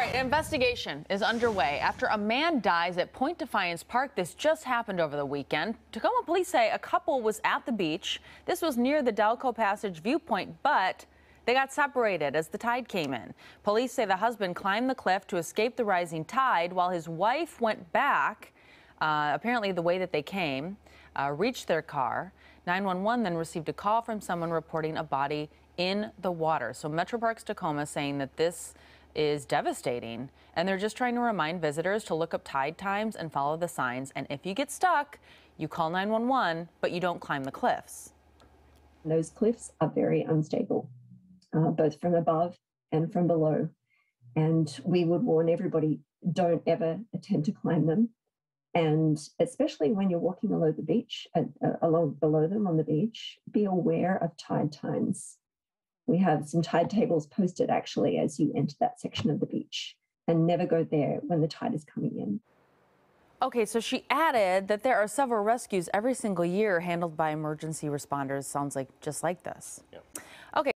right, an investigation is underway after a man dies at Point Defiance Park. This just happened over the weekend. Tacoma police say a couple was at the beach. This was near the Dalco Passage viewpoint, but they got separated as the tide came in. Police say the husband climbed the cliff to escape the rising tide while his wife went back, uh, apparently the way that they came, uh, reached their car. 911 then received a call from someone reporting a body in the water. So Metro Parks Tacoma saying that this is devastating. And they're just trying to remind visitors to look up tide times and follow the signs. And if you get stuck, you call 911, but you don't climb the cliffs. Those cliffs are very unstable, uh, both from above and from below. And we would warn everybody don't ever attempt to climb them. And especially when you're walking along the beach, uh, uh, along below them on the beach, be aware of tide times. We have some tide tables posted actually as you enter that section of the beach and never go there when the tide is coming in. Okay, so she added that there are several rescues every single year handled by emergency responders. Sounds like just like this. Yep. Okay.